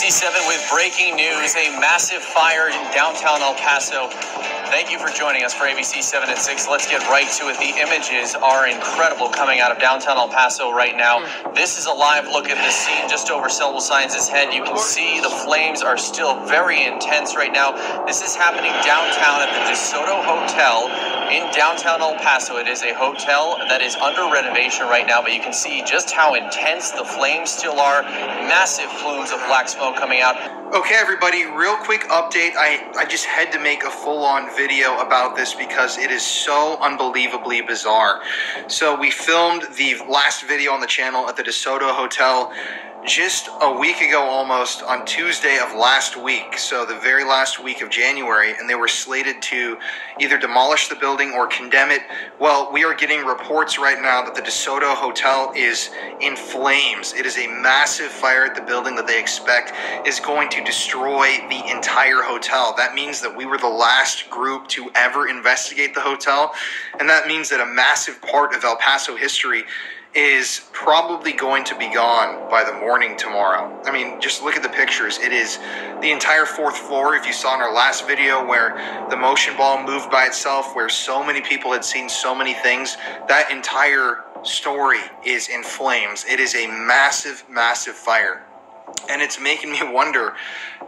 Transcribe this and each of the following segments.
C7 with breaking news a massive fire in downtown El Paso. Thank you for joining us for ABC 7 at 6. Let's get right to it. The images are incredible coming out of downtown El Paso right now. Hmm. This is a live look at the scene just over Selwell Signs' head. You can see the flames are still very intense right now. This is happening downtown at the DeSoto Hotel in downtown El Paso. It is a hotel that is under renovation right now, but you can see just how intense the flames still are. Massive plumes of black smoke coming out. Okay, everybody, real quick update. I, I just had to make a full on video about this because it is so unbelievably bizarre. So, we filmed the last video on the channel at the DeSoto Hotel just a week ago almost on Tuesday of last week, so the very last week of January, and they were slated to either demolish the building or condemn it. Well, we are getting reports right now that the DeSoto Hotel is in flames. It is a massive fire at the building that they expect is going to destroy the entire hotel. That means that we were the last group to ever investigate the hotel, and that means that a massive part of El Paso history is probably going to be gone by the morning tomorrow. I mean, just look at the pictures. It is the entire fourth floor. If you saw in our last video where the motion ball moved by itself, where so many people had seen so many things, that entire story is in flames. It is a massive, massive fire. And it's making me wonder,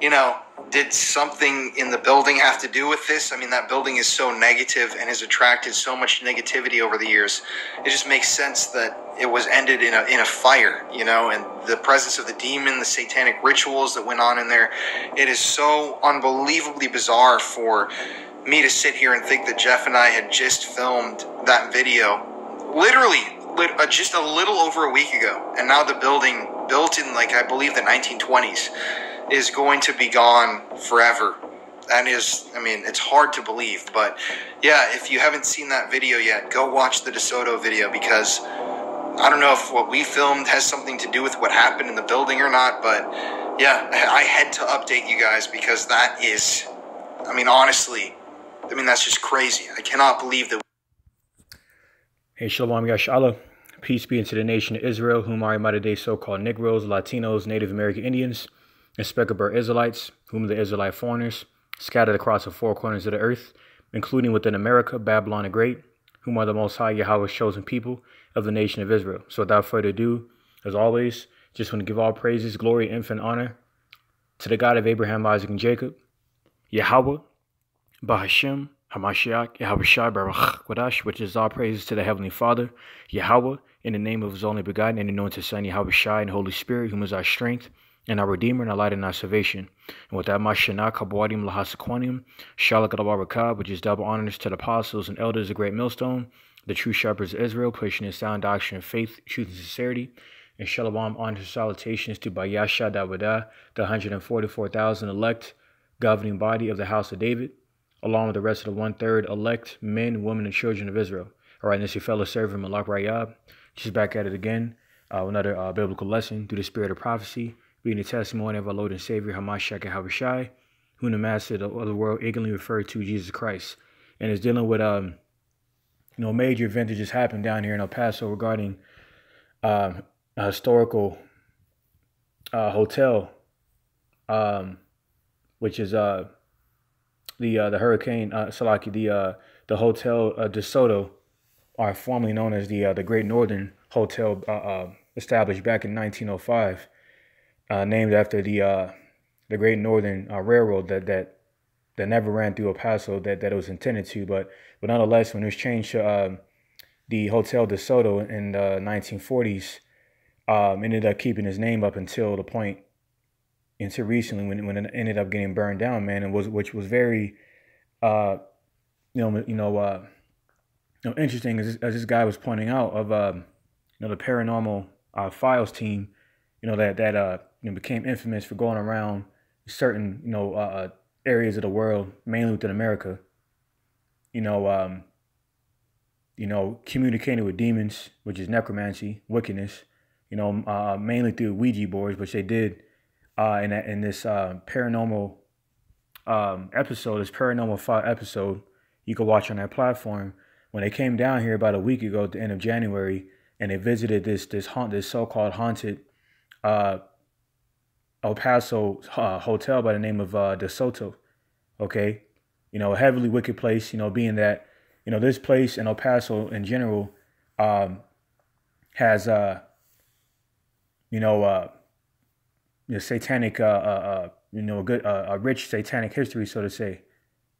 you know, did something in the building have to do with this? I mean, that building is so negative and has attracted so much negativity over the years. It just makes sense that it was ended in a in a fire, you know, and the presence of the demon, the satanic rituals that went on in there. It is so unbelievably bizarre for me to sit here and think that Jeff and I had just filmed that video, literally, lit, uh, just a little over a week ago, and now the building built in like I believe the 1920s is going to be gone forever. That is, I mean, it's hard to believe, but yeah, if you haven't seen that video yet, go watch the DeSoto video because I don't know if what we filmed has something to do with what happened in the building or not, but yeah, I had to update you guys because that is, I mean, honestly, I mean, that's just crazy. I cannot believe that. Hey, Shalom Yashala. Peace be unto the nation of Israel, whom are modern day so called Negroes, Latinos, Native American Indians, and Israelites, whom the Israelite foreigners, scattered across the four corners of the earth, including within America, Babylon the Great, whom are the Most High Yahweh's chosen people of the nation of Israel. So without further ado, as always, just want to give all praises, glory, infinite honor to the God of Abraham, Isaac, and Jacob, Yahweh, Bahashem, Hamashiach, Yahweh Baruch Quadash, which is all praises to the Heavenly Father, Yahweh, in the name of His only begotten and anointed Son, Yahweh Shai, and Holy Spirit, whom is our strength and our Redeemer and our light and our salvation. And with that, Mashana Kabwadim Lahasaquanim, Shalak which is double honors to the apostles and elders of Great Millstone, the true shepherds of Israel, pushing in sound doctrine faith, truth, and sincerity. And Shalom honors salutations to Bayasha Dawada, the 144,000 elect governing body of the house of David, along with the rest of the one third elect men, women, and children of Israel. All right, and this your fellow servant Malak Rayab, just back at it again. Uh, another uh, biblical lesson through the spirit of prophecy being the testimony of our Lord and Savior Hamashiach Habashai, whom the master of the world ignorantly referred to Jesus Christ, and is dealing with um, you know, major event that just happened down here in El Paso regarding um, a historical uh, hotel, um, which is uh, the uh, the Hurricane uh, Salaki, the uh, the Hotel uh, DeSoto, are formerly known as the uh, the Great Northern Hotel, uh, established back in 1905 uh, named after the uh, the Great Northern uh, Railroad that that that never ran through El Paso that that it was intended to. But but nonetheless, when it was changed to um, the Hotel de Soto in the 1940s, um, ended up keeping his name up until the point until recently when when it ended up getting burned down, man, and was which was very, uh, you know, you know, uh, you know, interesting as, as this guy was pointing out of, um, you know, the paranormal uh, files team, you know, that that uh you know, became infamous for going around certain, you know, uh, uh, areas of the world, mainly within America. You know, um, you know, communicating with demons, which is necromancy, wickedness. You know, uh, mainly through Ouija boards, which they did uh, in in this uh, paranormal um, episode, this paranormal files episode. You can watch on that platform. When they came down here about a week ago, at the end of January, and they visited this this haunt, this so-called haunted uh, El Paso uh, hotel by the name of uh, DeSoto. Okay, you know, a heavily wicked place. You know, being that you know this place in El Paso in general um, has uh, you know uh, you know, satanic uh, uh, uh you know a good uh, a rich satanic history, so to say.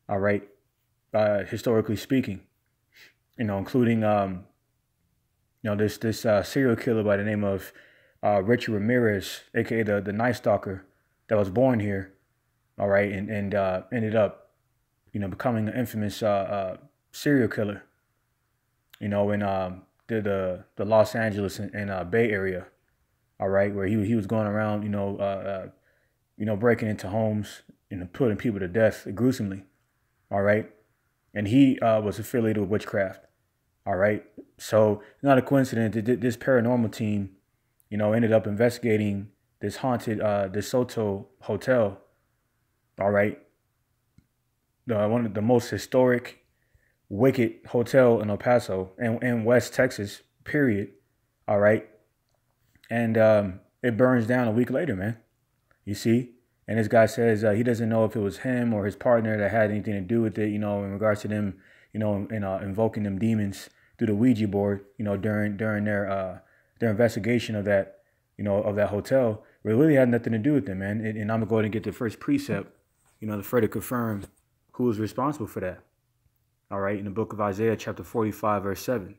All right, uh, historically speaking, you know, including um, you know this this uh, serial killer by the name of uh, Richard Ramirez, aka the the Night Stalker, that was born here, all right, and and uh, ended up, you know, becoming an infamous uh, uh, serial killer. You know, in um, the the, the Los Angeles and, and uh, Bay Area, all right, where he he was going around, you know, uh, you know, breaking into homes and putting people to death gruesomely, all right, and he was affiliated with witchcraft, all right. So not a coincidence that this paranormal team you know, ended up investigating this haunted uh DeSoto hotel. All right. The one of the most historic, wicked hotel in El Paso and in West Texas, period. All right. And um, it burns down a week later, man. You see? And this guy says uh, he doesn't know if it was him or his partner that had anything to do with it, you know, in regards to them, you know, in, uh, invoking them demons through the Ouija board, you know, during during their uh, their investigation of that, you know, of that hotel, really had nothing to do with them, man. And, and I'm gonna go ahead and get the first precept, you know, to further confirm who was responsible for that. All right, in the book of Isaiah, chapter 45, verse 7.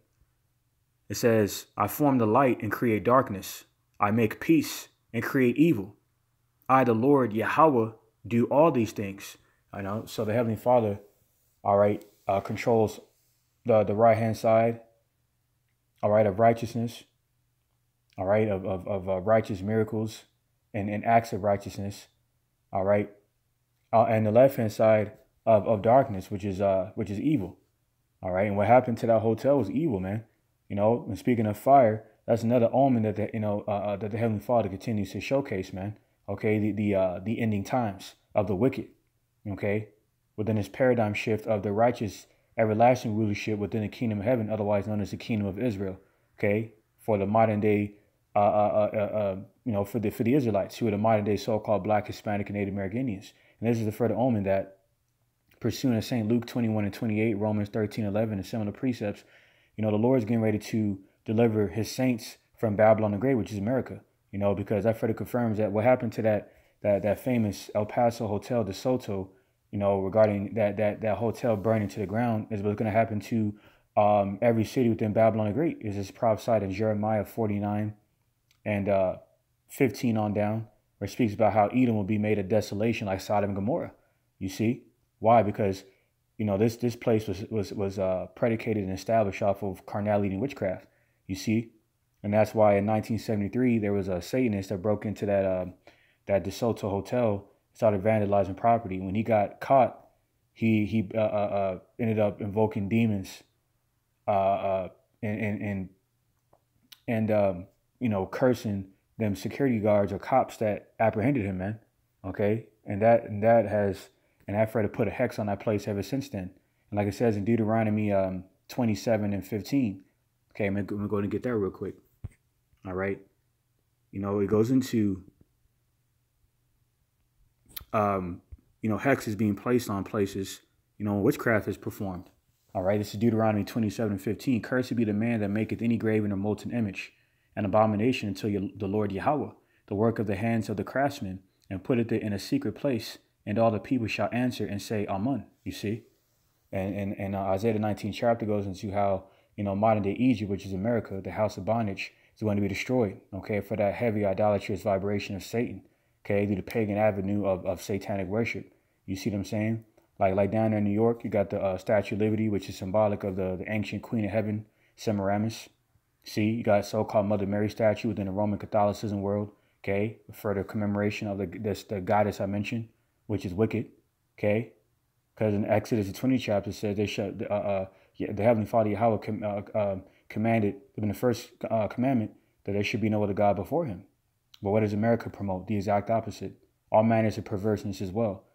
It says, I form the light and create darkness. I make peace and create evil. I, the Lord Yahweh, do all these things. I know. So the Heavenly Father, all right, uh, controls the, the right hand side, all right, of righteousness all right, of, of, of uh, righteous miracles and, and acts of righteousness, all right, uh, and the left hand side of, of darkness, which is uh which is evil, all right. And what happened to that hotel was evil, man. You know, and speaking of fire, that's another omen that the you know uh, uh that the heavenly Father continues to showcase, man. Okay, the the uh, the ending times of the wicked, okay, within this paradigm shift of the righteous everlasting rulership within the kingdom of heaven, otherwise known as the kingdom of Israel, okay, for the modern day uh, uh, uh, uh, you know, for the for the Israelites, who are the modern day so-called Black, Hispanic, and Native American Indians. And this is the further omen that, pursuing St. Luke 21 and 28, Romans 13, 11, and similar precepts, you know, the Lord is getting ready to deliver His saints from Babylon the Great, which is America. You know, because that further confirms that what happened to that that that famous El Paso Hotel de Soto, you know, regarding that that that hotel burning to the ground is what's going to happen to um, every city within Babylon the Great. Is this prophesied in Jeremiah 49 and uh, 15 on down, where it speaks about how Edom will be made a desolation like Sodom and Gomorrah. You see? Why? Because you know this this place was was was uh, predicated and established off of carnality and witchcraft. You see, and that's why in 1973 there was a Satanist that broke into that uh, that DeSoto hotel, started vandalizing property. When he got caught, he he uh, uh, uh ended up invoking demons, uh, uh, and and and and um, you know, cursing them security guards or cops that apprehended him, man. Okay, and that and that has and I've to put a hex on that place ever since then. And like it says in Deuteronomy um, 27 and 15. Okay, I'm gonna go and get that real quick. All right, you know, it goes into um, you know, hex is being placed on places, you know, witchcraft is performed. All right, this is Deuteronomy 27 and 15. Cursed be the man that maketh any graven or molten image an abomination until the Lord Yahweh, the work of the hands of the craftsmen, and put it in a secret place, and all the people shall answer and say, Amen. You see? And, and, and uh, Isaiah the 19th chapter goes into how, you know, modern day Egypt, which is America, the house of bondage, is going to be destroyed, okay, for that heavy idolatrous vibration of Satan, okay, through the pagan avenue of, of satanic worship. You see what I'm saying? Like like down there in New York, you got the uh, Statue of Liberty, which is symbolic of the, the ancient Queen of Heaven, Semiramis. See, you got so-called Mother Mary statue within the Roman Catholicism world. Okay, for the commemoration of the this the goddess I mentioned, which is wicked. Okay, because in Exodus the 20 chapter says they shall uh, uh the heavenly Father Yahweh com, uh, uh, commanded in the first uh, commandment that there should be no other God before Him. But what does America promote? The exact opposite. All manners of perverseness as well.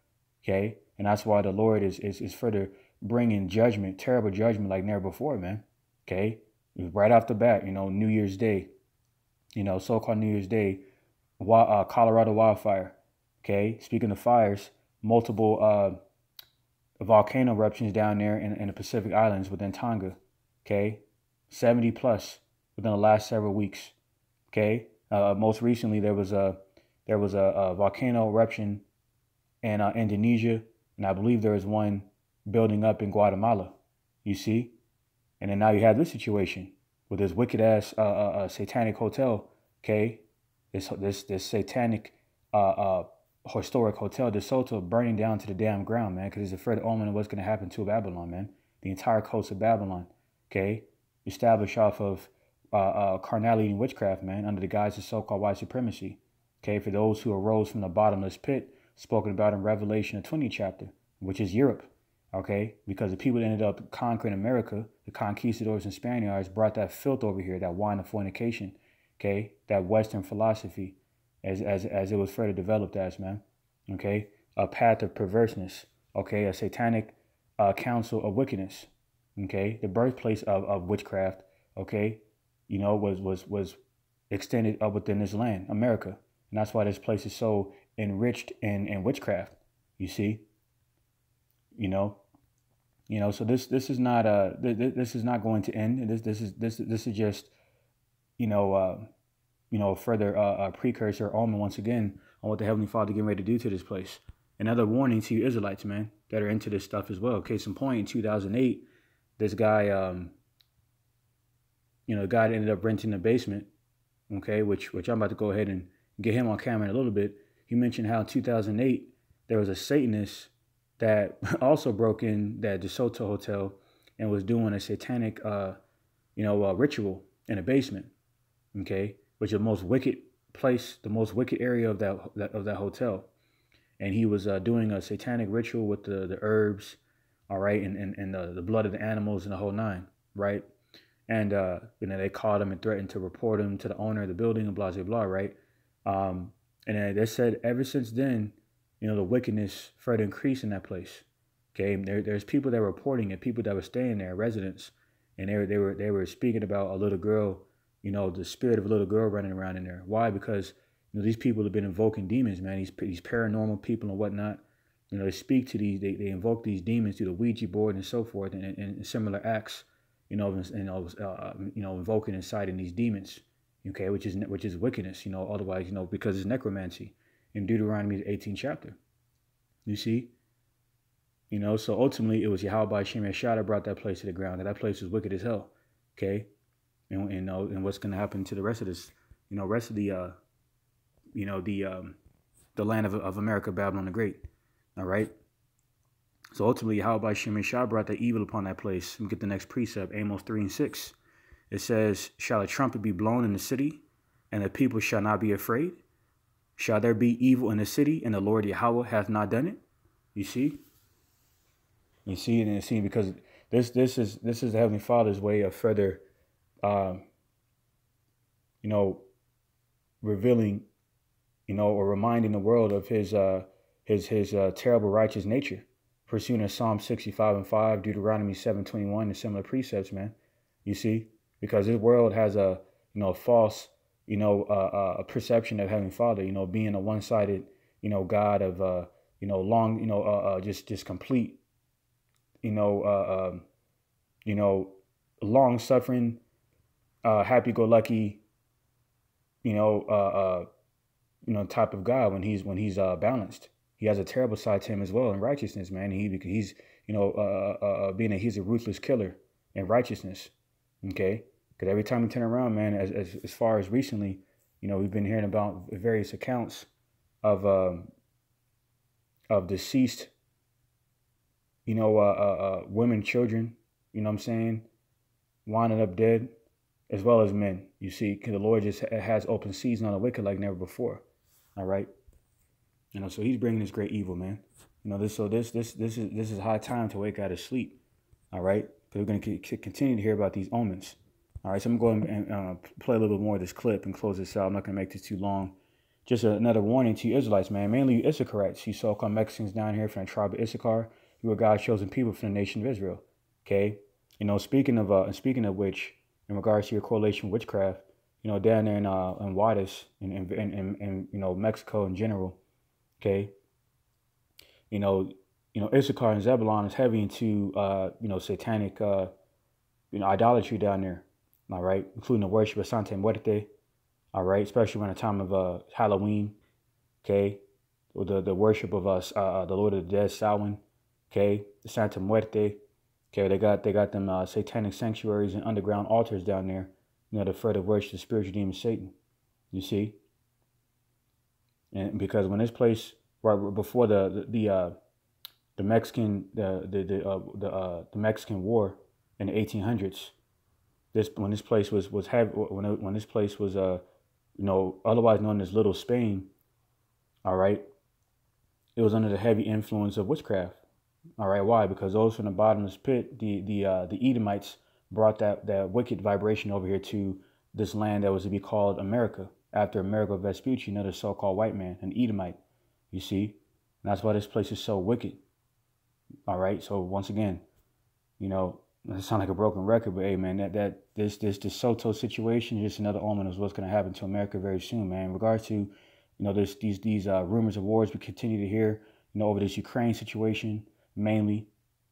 Okay, and that's why the Lord is is is further bringing judgment, terrible judgment like never before, man. Okay, right off the bat, you know, New Year's Day, you know, so-called New Year's Day, uh, Colorado wildfire. Okay, speaking of fires, multiple uh, volcano eruptions down there in, in the Pacific Islands within Tonga. Okay, 70 plus within the last several weeks. Okay, uh, most recently there was a there was a, a volcano eruption in uh, Indonesia, and I believe there is one building up in Guatemala. You see, and then now you have this situation with this wicked ass uh, uh, uh satanic hotel. Okay, this this this satanic uh, uh historic hotel, De Soto, burning down to the damn ground, man, because it's a further omen of what's going to happen to Babylon, man. The entire coast of Babylon, okay, established off of uh, carnality and witchcraft, man, under the guise of so-called white supremacy. Okay, for those who arose from the bottomless pit, spoken about in Revelation, the 20th chapter, which is Europe. Okay, because the people that ended up conquering America, the conquistadors and Spaniards, brought that filth over here, that wine of fornication. Okay, that Western philosophy, as as as it was further developed as, man. Okay, a path of perverseness. Okay, a satanic uh, council of wickedness. Okay, the birthplace of, of witchcraft. Okay, you know, was was was extended up within this land, America. And that's why this place is so enriched in, in witchcraft. You see? You know? You know, so this this is not uh this is not going to end. This this is this this is just, you know, uh, you know, further uh, a precursor omen once again on what the Heavenly Father getting ready to do to this place. Another warning to you Israelites, man, that are into this stuff as well. Case in point, in 2008, this guy um you know, the guy ended up renting the basement, okay, which which I'm about to go ahead and get him on camera in a little bit. He mentioned how in 2008 there was a Satanist that also broke in that DeSoto hotel and was doing a satanic, uh, you know, uh, ritual in a basement, okay, which is the most wicked place, the most wicked area of that, of that hotel, and he was uh, doing a satanic ritual with the the herbs, all right, and and, and the, the blood of the animals and the whole nine, right? And uh, you know they called him and threatened to report him to the owner of the building and blah blah blah, right? Um, and they said ever since then, you know, the wickedness further increased in that place. Okay, there, there's people that were reporting it, people that were staying there, residents, and they they were they were speaking about a little girl, you know, the spirit of a little girl running around in there. Why? Because you know these people have been invoking demons, man. These these paranormal people and whatnot. You know, they speak to these, they, they invoke these demons through the Ouija board and so forth, and, and, and similar acts you know, and, know, uh, you know, invoking and citing these demons, okay, which is which is wickedness, you know. Otherwise, you know, because it's necromancy in Deuteronomy 18 chapter. You see, you know, so ultimately it was Yahweh by Shem that brought that place to the ground. That place was wicked as hell, okay, and and, know, and what's going to happen to the rest of this, you know, rest of the, uh, you know, the um, the land of of America, Babylon the Great, all right. So ultimately, how about Shem Shah brought the evil upon that place? We get the next precept, Amos 3 and 6. It says, Shall a trumpet be blown in the city, and the people shall not be afraid? Shall there be evil in the city, and the Lord Yahweh hath not done it? You see? You see it and see because this this is this is the Heavenly Father's way of further um, you know, revealing, you know, or reminding the world of his uh his his uh, terrible righteous nature pursuing Psalm 65 and 5, Deuteronomy 7:21, and similar precepts, man. You see, because this world has a you know false you know uh, uh, a perception of Heavenly Father, you know, being a one-sided you know God of uh, you know long you know uh, uh, just just complete you know uh, um, you know long suffering, uh, happy-go-lucky, you know uh, uh, you know type of God when he's when he's uh, balanced he has a terrible side to him as well in righteousness, man. He he's you know uh, uh, uh, being a he's a ruthless killer in righteousness. Okay, because every time we turn around, man, as, as as far as recently, you know, we've been hearing about various accounts of um, of deceased, you know, uh, uh, uh, women, children. You know what I'm saying, winding up dead, as well as men. You see, the Lord just has open season on the wicked like never before. All right. You know, so he's bringing this great evil, man. You know, this so this this this is this is high time to wake out of sleep. All right, because we're going to continue to hear about these omens. All right, so I'm going and uh, play a little bit more of this clip and close this out. I'm not going to make this too long. Just another warning to you Israelites, man. Mainly Issacharites, you so-called Mexicans down here from the tribe of Issachar. You are God's chosen people from the nation of Israel. Okay, you know, speaking of uh, speaking of which, in regards to your correlation with witchcraft, you know, down there in uh in Juarez and in, in, in, in, you know Mexico in general. Okay. You know, you know, Issachar and Zebulon is heavy into uh, you know, satanic uh, you know, idolatry down there. All right, including the worship of Santa Muerte. All right, especially around the time of uh Halloween. Okay. Or the, the worship of us, uh, uh, the Lord of the Dead, Samhain. Okay, the Santa Muerte. Okay, they got they got them uh, satanic sanctuaries and underground altars down there you know, to further worship the spiritual demon Satan. You see? And because when this place right before the the, the uh the Mexican the the the uh, the, uh, the Mexican War in the 1800s, this when this place was was have when it, when this place was uh you know otherwise known as Little Spain, all right, it was under the heavy influence of witchcraft. All right, why? Because those from the bottomless pit, the the uh, the Edomites brought that, that wicked vibration over here to this land that was to be called America after Amerigo Vespucci, another so-called white man, an Edomite. You see, and that's why this place is so wicked. All right, so once again, you know, it sounds like a broken record, but hey, man, that that this this this Soto situation is just another omen of what's going to happen to America very soon, man. In regards to, you know, this these these uh, rumors of wars we continue to hear, you know, over this Ukraine situation mainly,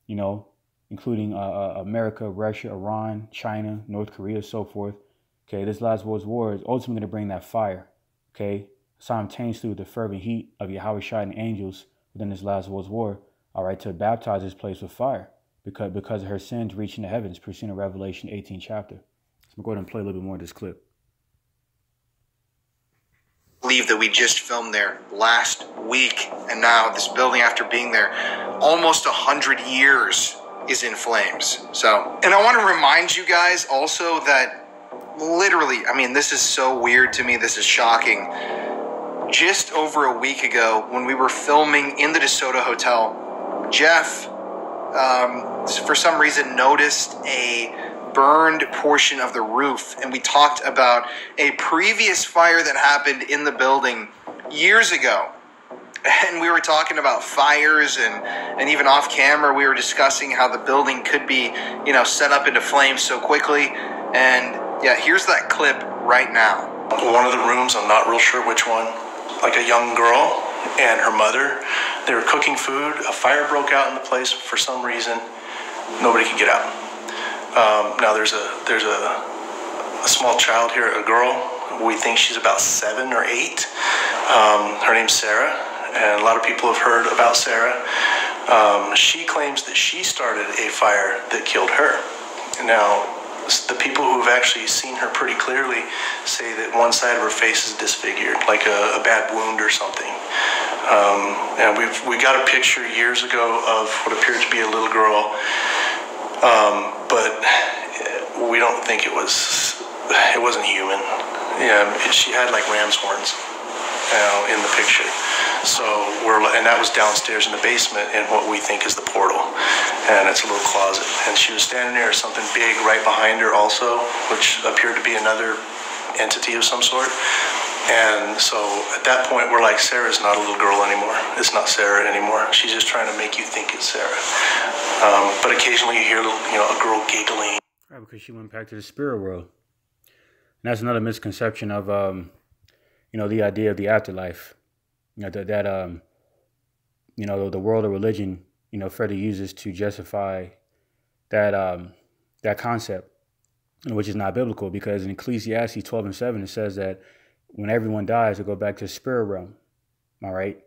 you know, including uh, uh, America, Russia, Iran, China, North Korea, so forth. Okay, this last world's war is ultimately going to bring that fire. Okay, simultaneously with the fervent heat of Yahweh Shai and angels within this last world's war. All right, to baptize this place with fire because because of her sins reaching the heavens, pursuing Revelation 18 chapter. So I'm going to go ahead and play a little bit more of this clip. Believe that we just filmed there last week, and now this building, after being there almost a hundred years, is in flames. So, and I want to remind you guys also that literally, I mean, this is so weird to me. This is shocking. Just over a week ago, when we were filming in the DeSoto Hotel, Jeff, um, for some reason, noticed a burned portion of the roof. And we talked about a previous fire that happened in the building years ago. And we were talking about fires and and even off camera we were discussing how the building could be you know set up into flames so quickly. And yeah here's that clip right now. One of the rooms i'm not real sure which one. Like a young girl and her mother. They were cooking food. A fire broke out in the place for some reason. Nobody could get out. Um, now there's a there's a, a small child here a girl. We think she's about seven or eight. Um, her name's sarah and a lot of people have heard about Sarah. Um, she claims that she started a fire that killed her. Now, the people who have actually seen her pretty clearly say that one side of her face is disfigured, like a, a bad wound or something. Um, and we've we got a picture years ago of what appeared to be a little girl, um, but we don't think it was it wasn't human. Yeah, she had like ram's horns know, in the picture. So we're, and that was downstairs in the basement in what we think is the portal. And it's a little closet. And she was standing there, something big right behind her also, which appeared to be another entity of some sort. And so at that point, we're like, Sarah's not a little girl anymore. It's not Sarah anymore. She's just trying to make you think it's Sarah. Um, but occasionally you hear, you know, a girl giggling. Right, because she went back to the spirit world. And that's another misconception of um, you know, the idea of the afterlife. You know, that, that um, you know, the world of religion, you know, further uses to justify that um, that concept, which is not biblical, because in Ecclesiastes 12 and 7, it says that when everyone dies, they go back to the spirit realm. All right.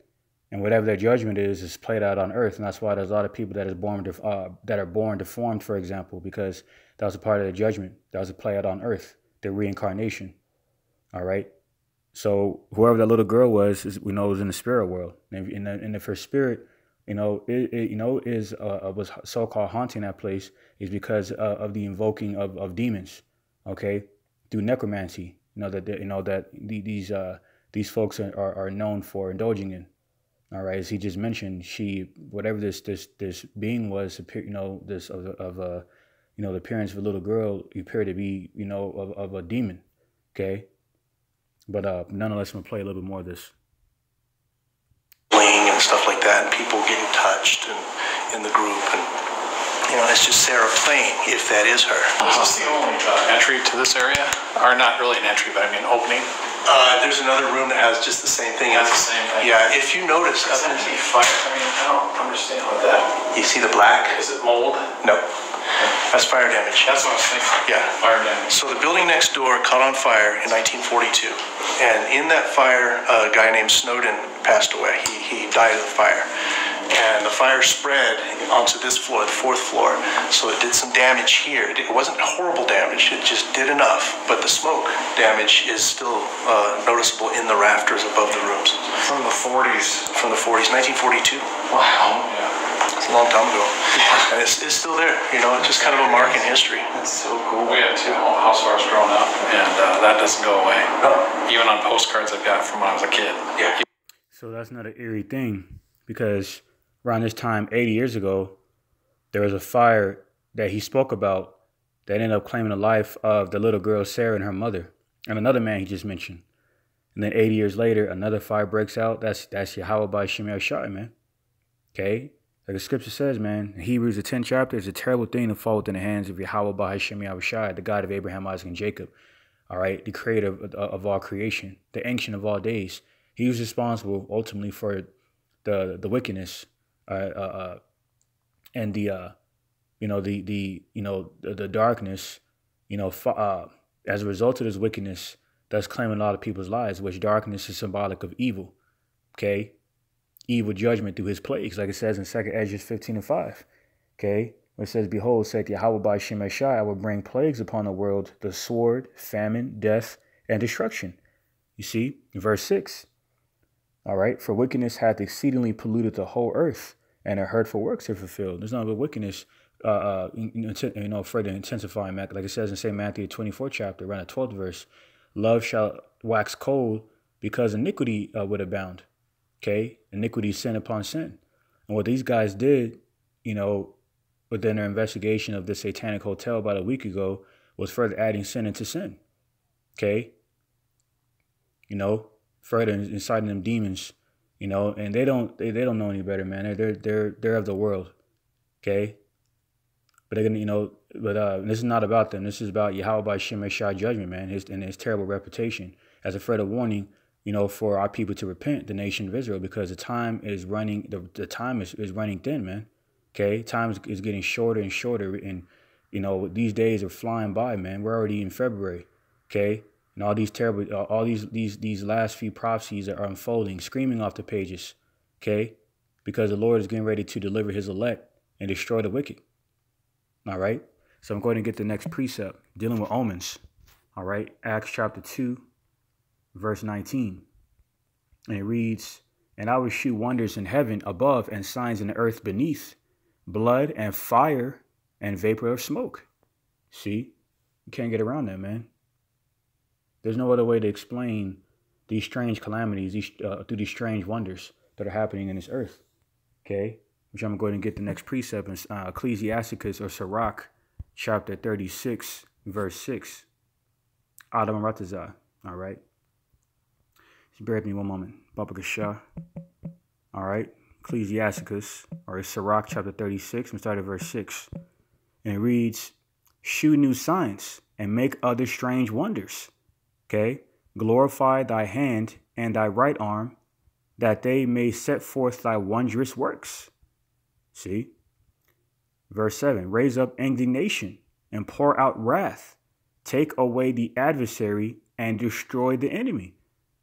And whatever their judgment is, is played out on earth. And that's why there's a lot of people that is born uh, that are born deformed, for example, because that was a part of the judgment. That was a play out on earth, the reincarnation. All right. So whoever that little girl was, is, we know was in the spirit world. And, in the, and if her spirit, you know, it, it you know is uh, was so called haunting that place is because uh, of the invoking of, of demons. Okay, through necromancy. You know that you know that these uh, these folks are, are known for indulging in. All right, as he just mentioned, she whatever this this this being was, you know, this of of a, uh, you know, the appearance of a little girl appeared to be, you know, of, of a demon. Okay, but uh, nonetheless, I'm gonna play a little bit more of this. Bling and stuff like that, and people getting touched and in the group, and You know, it's just Sarah playing, if that is her. Is this the only uh, entry to this area? Or not really an entry, but I mean opening? Uh, there's another room that has just the same thing. Has the same thing. Yeah, if you notice, Is that the fire? I mean, I don't understand what that. you see the black? Is it mold? No, that's fire damage. That's what I was thinking. Yeah. Fire damage. So the building next door caught on fire in 1942, and in that fire, a guy named Snowden passed away. He, he died in the fire, and the fire spread onto this floor, the fourth floor. So it did some damage here. It wasn't horrible damage; it just did enough. But the smoke damage is still uh, noticeable in the rafters above the rooms From the 40s. from the 40s, 1942. Wow. Yeah. It's a long time ago, and it's, it's still there. You know, it's just kind of a mark in history. That's so cool. We had two house fires growing up, and uh, that doesn't go away. Even on postcards I've got from when I was a kid. Yeah. So that's not an eerie thing because around this time, 80 years ago, there was a fire that he spoke about that ended up claiming the life of the little girl Sarah and her mother, and another man he just mentioned. And then 80 years later, another fire breaks out. That's that's Yahweh by Shemel Shai, man. Okay? Like the scripture says, man, Hebrews, the 10th chapter, it's a terrible thing to fall within the hands of Yahweh by Hashem Shai, the God of Abraham, Isaac, and Jacob. All right? The creator of, of all creation, the ancient of all days. He was responsible ultimately for the the wickedness uh, uh, uh, and the uh, you know the the you know the, the darkness you know uh, as a result of this wickedness that's claiming a lot of people's lives which darkness is symbolic of evil okay evil judgment through his plagues like it says in second Ezra 15 and 5 okay it says behold saith Yahweh by Shemeshai I will bring plagues upon the world the sword famine death and destruction you see verse 6 all right. For wickedness hath exceedingly polluted the whole earth, and her hurtful works are fulfilled. There's not but wickedness, uh, uh, you know, further intensifying, like it says in St. Matthew 24 chapter, around the 12th verse. Love shall wax cold because iniquity uh, would abound. Okay. Iniquity, sin upon sin. And what these guys did, you know, within their investigation of the satanic hotel about a week ago was further adding sin into sin. Okay. You know, further inciting them demons, you know, and they don't they, they don't know any better, man. They're they're they're they're of the world, okay. But they're gonna, you know, but uh, this is not about them. This is about Yahweh by Shemeshai judgment, man, his and his terrible reputation as a further warning, you know, for our people to repent, the nation of Israel, because the time is running, the, the time is, is running thin, man. Okay, time is, is getting shorter and shorter, and you know these days are flying by, man. We're already in February, okay, and all these terrible, uh, all these these these last few prophecies are unfolding, screaming off the pages, okay, because the Lord is getting ready to deliver His elect and destroy the wicked. All right, so I'm going to get the next precept dealing with omens. All right, Acts chapter two, verse 19, and it reads, "And I will shew wonders in heaven above and signs in the earth beneath." blood and fire and vapor of smoke. See, you can't get around that, man. There's no other way to explain these strange calamities, these uh, through these strange wonders that are happening in this earth. Okay, which I'm going to get the next precept in uh, Ecclesiasticus or Sirach, chapter 36, verse 6. Adam Ratazah. All right. Just bear with me one moment. Baba Shah. All right. Ecclesiasticus, or Sirach chapter 36, and start at verse 6. And it reads, Shew new signs, and make other strange wonders. Okay? Glorify thy hand and thy right arm, that they may set forth thy wondrous works. See? Verse 7 Raise up indignation and pour out wrath. Take away the adversary and destroy the enemy.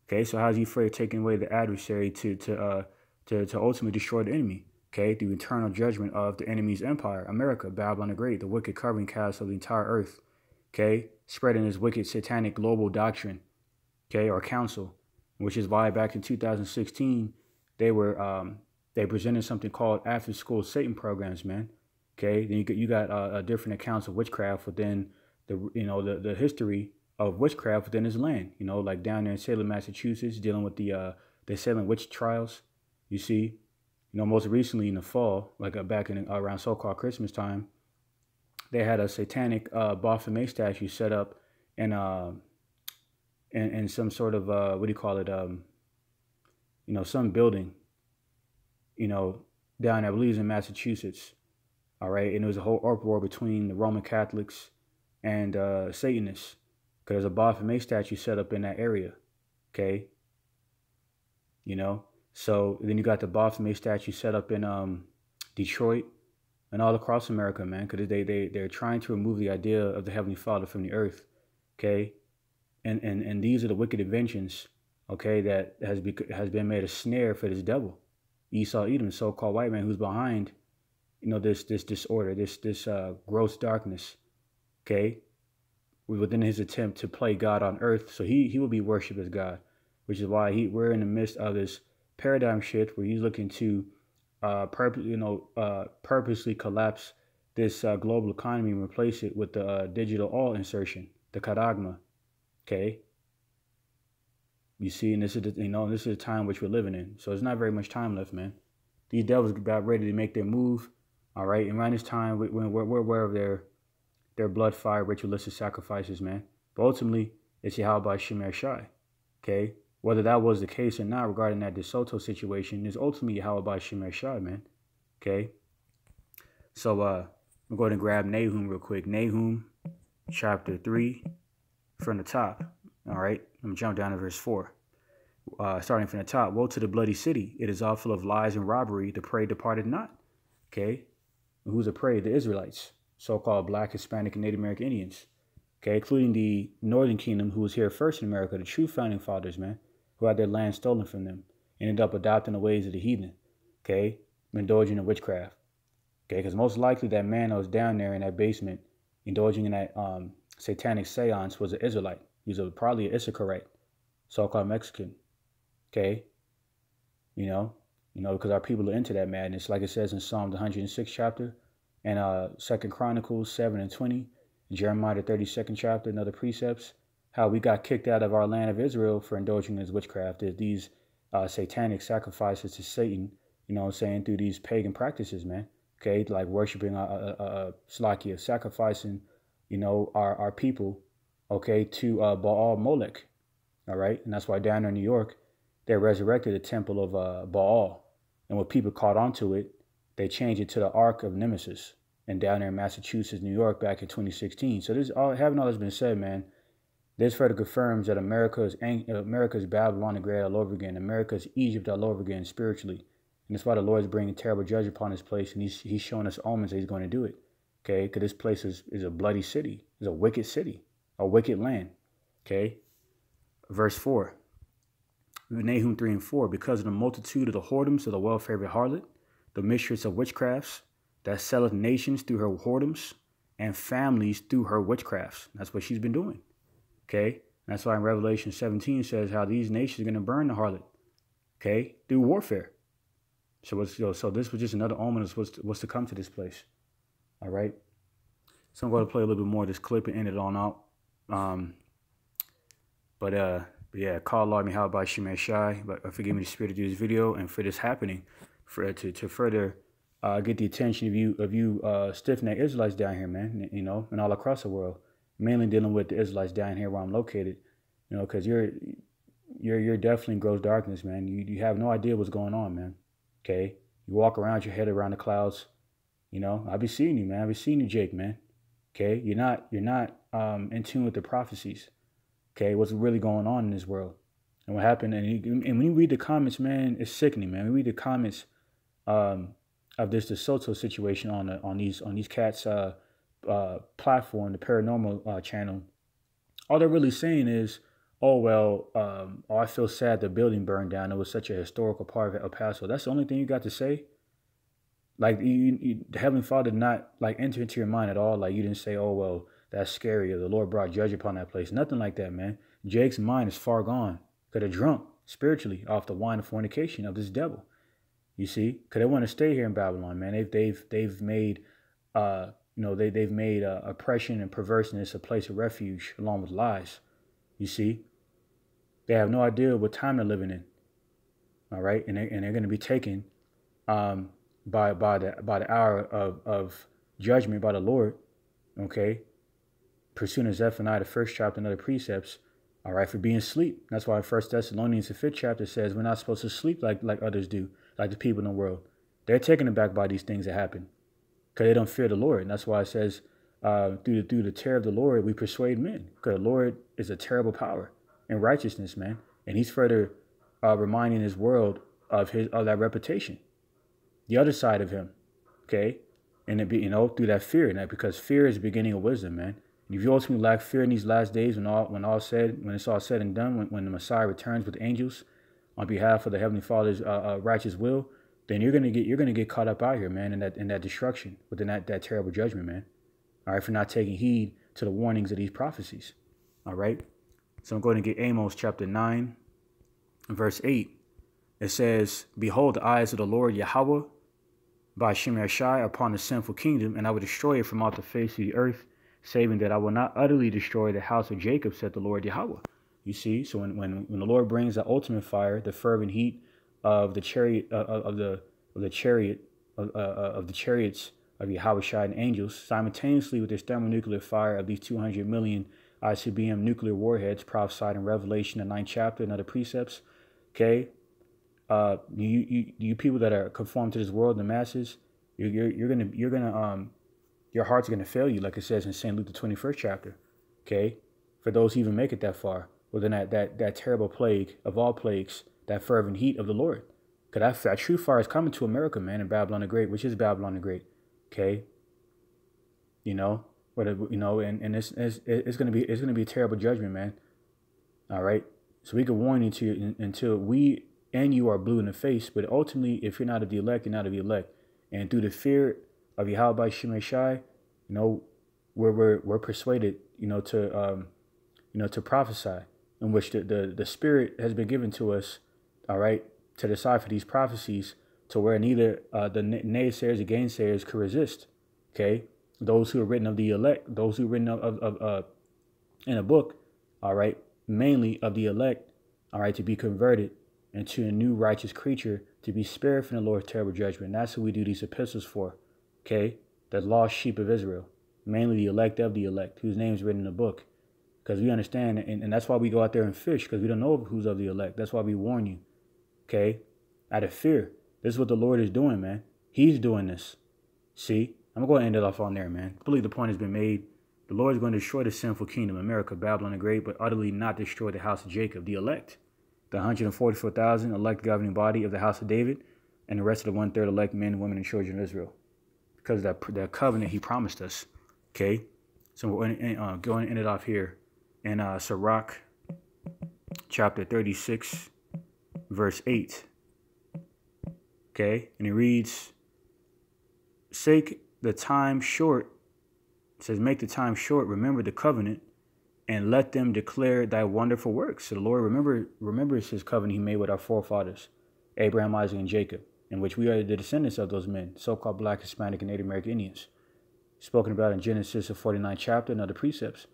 Okay, so how's he afraid of taking away the adversary to to uh to, to ultimately destroy the enemy, okay, through eternal judgment of the enemy's empire, America, Babylon the Great, the wicked covering cast of the entire earth, okay, spreading this wicked satanic global doctrine, okay, or council, which is why back in 2016, they were, um, they presented something called after school Satan programs, man, okay, then you got, you got uh, different accounts of witchcraft within the, you know, the, the history of witchcraft within his land, you know, like down there in Salem, Massachusetts, dealing with the, uh, the Salem witch trials, you see, you know, most recently in the fall, like uh, back in uh, around so-called Christmas time, they had a satanic uh, Baphomet statue set up in uh, in, in some sort of uh, what do you call it? Um, you know, some building. You know, down I believe in Massachusetts. All right, and there was a whole uproar between the Roman Catholics and uh, Satanists because there's a Baphomet statue set up in that area. Okay, you know. So then you got the Baphomet statue set up in um, Detroit and all across America, man, because they they they're trying to remove the idea of the Heavenly Father from the earth. Okay, and and and these are the wicked inventions. Okay, that has be, has been made a snare for this devil, Esau Edom, so-called white man, who's behind you know this this disorder this this uh, gross darkness okay within his attempt to play god on earth. So he he will be worshipped as god which is why he we're in the midst of this paradigm shift where he's looking to uh you know uh purposely collapse this uh, global economy and replace it with the uh, digital all insertion the charagma okay? You see and this is the, you know this is the time which we're living in. So it's not very much time left man. These devils about ready to make their move all right, and around this time, when we're, we're aware of their their blood fire ritualistic sacrifices, man. But ultimately, it's Yahweh Shemer Shai. Okay, whether that was the case or not regarding that DeSoto situation is ultimately Yahweh Shemer Shai, man. Okay, so uh, I'm going to grab Nahum real quick. Nahum chapter three from the top. All right, I'm jump down to verse four. Uh, starting from the top, woe to the bloody city! It is all full of lies and robbery. The prey departed not. Okay, who's a prey? The Israelites, so-called Black, Hispanic, and Native American Indians. Okay, including the Northern Kingdom, who was here first in America, the true founding fathers, man, who had their land stolen from them, ended up adopting the ways of the heathen. Okay, indulging in witchcraft. Okay, because most likely that man that was down there in that basement, indulging in that um, satanic seance, was an Israelite. He was a, probably an Issacharite, so-called Mexican. Okay, you know, you know, because our people are into that madness, like it says in Psalm 106 chapter, and uh Second Chronicles 7 and 20, Jeremiah the 32nd chapter, and other precepts, how we got kicked out of our land of Israel for indulging in witchcraft. There's these uh, satanic sacrifices to Satan, you know what I'm saying, through these pagan practices, man. Okay, like worshiping a, a, a, Slakia, sacrificing, you know, our, our people, okay, to uh, Baal Molech. All right, and that's why down in New York, they resurrected the temple of uh, Baal and when people caught on to it, they changed it to the Ark of Nemesis. And down there in Massachusetts, New York, back in 2016. So this, all having all this been said, man, this further confirms that America is uh, America's Babylon the Great all over again. America's Egypt all over again spiritually. And that's why the Lord is bringing terrible judgment upon this place, and He's He's showing us omens that He's going to do it. Okay, because this place is, is a bloody city, is a wicked city, a wicked land. Okay, verse four. Nahum 3 and 4, because of the multitude of the whoredoms of the well-favored harlot, the mistress of witchcrafts, that selleth nations through her whoredoms, and families through her witchcrafts. That's what she's been doing. Okay? That's why in Revelation 17 says how these nations are going to burn the harlot. Okay? Through warfare. So, so, so this was just another omen of what's to, what's to come to this place. All right? So I'm going to play a little bit more of this clip and end it on out. Um, but uh, but yeah, call Lord me how about Shemay Shai, but uh, forgive me the spirit do this video and for this happening, for to to further uh, get the attention of you of you uh, stiff neck Israelites down here, man. You know, and all across the world, mainly dealing with the Israelites down here where I'm located. You know, because you're you're you're definitely in gross darkness, man. You you have no idea what's going on, man. Okay, you walk around your head around the clouds. You know, I be seeing you, man. I be seeing you, Jake, man. Okay, you're not you're not um, in tune with the prophecies. Okay, what's really going on in this world and what happened? And, you, and when you read the comments, man, it's sickening, man. We read the comments um, of this DeSoto situation on on these on these cats' uh, uh, platform, the paranormal uh, channel. All they're really saying is, "Oh well, um, oh I feel sad the building burned down. It was such a historical part of El Paso." That's the only thing you got to say. Like you, you, the Heavenly Father did not like enter into your mind at all. Like you didn't say, "Oh well." that's scary or the Lord brought judge upon that place. Nothing like that, man. Jake's mind is far gone. Could have drunk spiritually off the wine of fornication of this devil. You see, because they want to stay here in Babylon, man. They've they've they've made uh you know they they've made uh, oppression and perverseness a place of refuge along with lies. You see, they have no idea what time they're living in. All right, and they and they're going to be taken um by by the by the hour of of judgment by the Lord. Okay, pursuing Zephaniah, the first chapter, and other precepts, all right, for being asleep. That's why First Thessalonians, the fifth chapter, says we're not supposed to sleep like, like others do, like the people in the world. They're taken aback by these things that happen. because they don't fear the Lord. And that's why it says, uh, through, the, through the terror of the Lord, we persuade men. Because the Lord is a terrible power and righteousness, man. And he's further uh, reminding his world of his of that reputation. The other side of him, okay? And it be, you know, through that fear, and that because fear is the beginning of wisdom, man. And if you ultimately lack fear in these last days, when all when all said, when it's all said and done, when, when the Messiah returns with angels on behalf of the Heavenly Father's uh, uh, righteous will, then you're gonna get you're gonna get caught up out here, man, in that in that destruction, within that that terrible judgment, man. All right, for not taking heed to the warnings of these prophecies. All right. So I'm going to get Amos chapter nine, verse eight. It says, "Behold, the eyes of the Lord Yahweh by Shemer Shai upon the sinful kingdom, and I will destroy it from off the face of the earth." saving that I will not utterly destroy the house of Jacob, said the Lord Yahweh. You see, so when, when, when the Lord brings the ultimate fire, the fervent heat of the chariot uh, of the of the chariot of, uh, uh of the chariots of Yahweh and angels, simultaneously with this thermonuclear fire of these 200 million ICBM nuclear warheads prophesied in Revelation, the ninth chapter, and other precepts. Okay, uh, you you you people that are conformed to this world, the masses, you're you're, you're gonna you're gonna um your heart's to fail you, like it says in St. Luke, the 21st chapter. Okay? For those who even make it that far, within that, that, that terrible plague of all plagues, that fervent heat of the Lord. Because that, that true fire is coming to America, man, in Babylon the Great, which is Babylon the Great. Okay? You know? Whatever, you know, and, and it's, it's, it's gonna be it's gonna be a terrible judgment, man. All right. So we can warn you to until we and you are blue in the face, but ultimately, if you're not of the elect, you're not of the elect. And through the fear of Yahweh Shimei Shai, you know, we're, we're, we're persuaded, you know, to, um, you know, to prophesy in which the, the, the spirit has been given to us, all right, to decipher these prophecies to where neither uh, the naysayers or gainsayers could resist, okay? Those who are written of the elect, those who are written of, of, of uh, in a book, all right, mainly of the elect, all right, to be converted into a new righteous creature, to be spared from the Lord's terrible judgment. That's who we do these epistles for okay, the lost sheep of Israel, mainly the elect of the elect, whose names written in the book. Because we understand, and, and that's why we go out there and fish, because we don't know who's of the elect. That's why we warn you, okay? Out of fear. This is what the Lord is doing, man. He's doing this. See? I'm going to end it off on there, man. I believe the point has been made. The Lord is going to destroy the sinful kingdom, America, Babylon the Great, but utterly not destroy the house of Jacob, the elect. The 144,000 elect governing body of the house of David, and the rest of the one third elect men, women, and children of Israel because that that covenant he promised us. Okay, so we're going uh, going to end it off here in uh, Sirach chapter 36, verse 8. Okay, and it reads, "Sake the time short." Says, "Make the time short. Remember the covenant." And let them declare thy wonderful works. So the Lord remember remembers his covenant he made with our forefathers, Abraham, Isaac, and Jacob in which we are the descendants of those men, so-called black, Hispanic, and Native American Indians, spoken about in Genesis, the 49th chapter, and other precepts.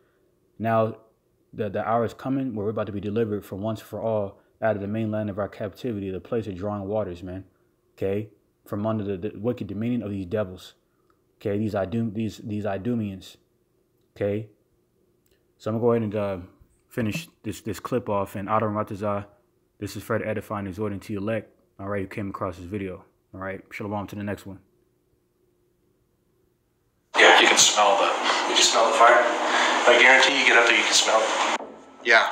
Now, the, the hour is coming where we're about to be delivered for once for all out of the mainland of our captivity, the place of drawing waters, man. Okay? From under the, the wicked dominion of these devils. Okay? These Idum, these these Idumeans. Okay? So I'm gonna go ahead and uh, finish this this clip off. And Adam Ratazah, this is Fred edifying, exhorting to elect all right, you came across this video. All right, shalom to the next one. Yeah, you can smell the. You can smell the fire. I guarantee you get up there, you can smell it. Yeah.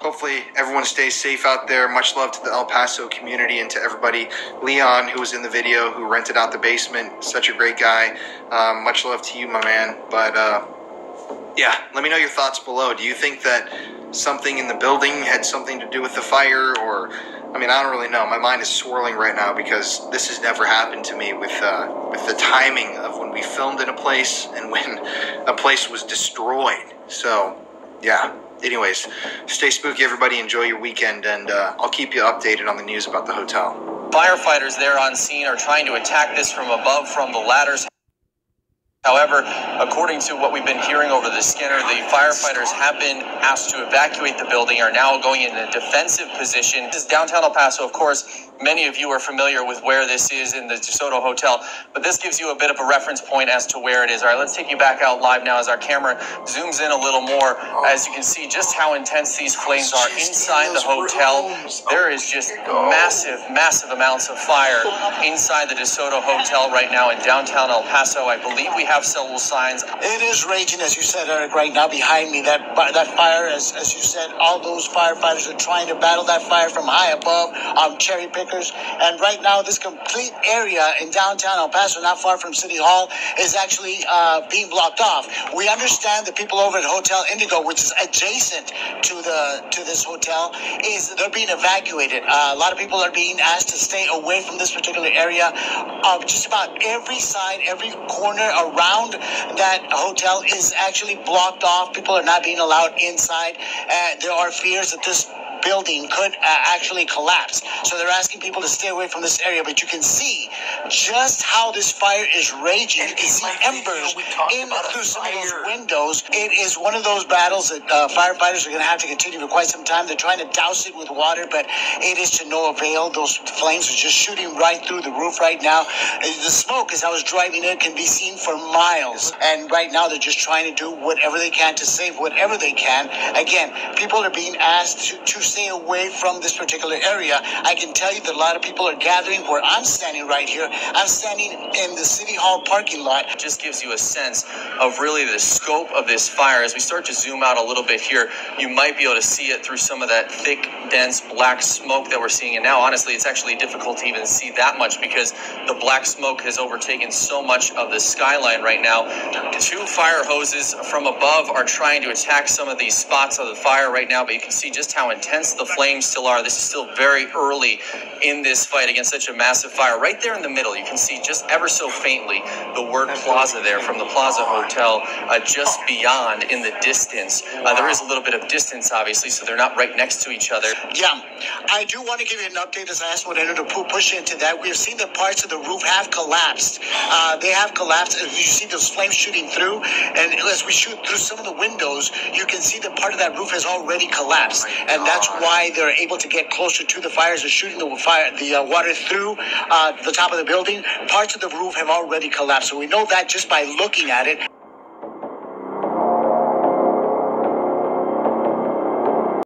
Hopefully, everyone stays safe out there. Much love to the El Paso community and to everybody. Leon, who was in the video, who rented out the basement, such a great guy. Um, much love to you, my man. But uh, yeah, let me know your thoughts below. Do you think that something in the building had something to do with the fire, or I mean, I don't really know. My mind is swirling right now because this has never happened to me with uh, with the timing of when we filmed in a place and when a place was destroyed. So, yeah. Anyways, stay spooky, everybody. Enjoy your weekend, and uh, I'll keep you updated on the news about the hotel. Firefighters there on scene are trying to attack this from above from the ladders. However, according to what we've been hearing over the scanner, the firefighters have been asked to evacuate the building, are now going in a defensive position. This is downtown El Paso, of course. Many of you are familiar with where this is in the DeSoto Hotel, but this gives you a bit of a reference point as to where it is. All right, let's take you back out live now as our camera zooms in a little more. As you can see just how intense these flames are inside the hotel. There is just massive, massive amounts of fire inside the DeSoto Hotel right now in downtown El Paso. I believe we have signs. It is raging, as you said, Eric, right now behind me. That that fire, as, as you said, all those firefighters are trying to battle that fire from high above on cherry pickers. And right now, this complete area in downtown El Paso, not far from City Hall, is actually uh, being blocked off. We understand the people over at Hotel Indigo, which is adjacent to the to this hotel, is they're being evacuated. Uh, a lot of people are being asked to stay away from this particular area. Uh, just about every side, every corner around that hotel is actually blocked off. People are not being allowed inside. Uh, there are fears that this building could uh, actually collapse. So they're asking people to stay away from this area. But you can see just how this fire is raging. You can see embers in through some of those windows. It is one of those battles that uh, firefighters are going to have to continue for quite some time. They're trying to douse it with water, but it is to no avail. Those flames are just shooting right through the roof right now. The smoke, as I was driving in, can be seen for miles. And right now, they're just trying to do whatever they can to save whatever they can. Again, people are being asked to, to stay away from this particular area. I can tell you that a lot of people are gathering where I'm standing right here. I'm standing in the City Hall parking lot. It just gives you a sense of really the scope of this fire. As we start to zoom out a little bit here, you might be able to see it through some of that thick, dense black smoke that we're seeing. And now, honestly, it's actually difficult to even see that much because the black smoke has overtaken so much of the skyline right now. Two fire hoses from above are trying to attack some of these spots of the fire right now, but you can see just how intense intense the flames still are. This is still very early in this fight against such a massive fire. Right there in the middle, you can see just ever so faintly the word Plaza there from the Plaza Hotel, uh, just beyond in the distance. Uh, there is a little bit of distance, obviously, so they're not right next to each other. Yeah, I do want to give you an update as I asked what Moreno to push into that. We have seen the parts of the roof have collapsed. Uh, they have collapsed. You see those flames shooting through, and as we shoot through some of the windows, you can see that part of that roof has already collapsed, and that's why they're able to get closer to the fires. They're shooting the fire, the uh, water through uh, the top of the building. Parts of the roof have already collapsed, so we know that just by looking at it.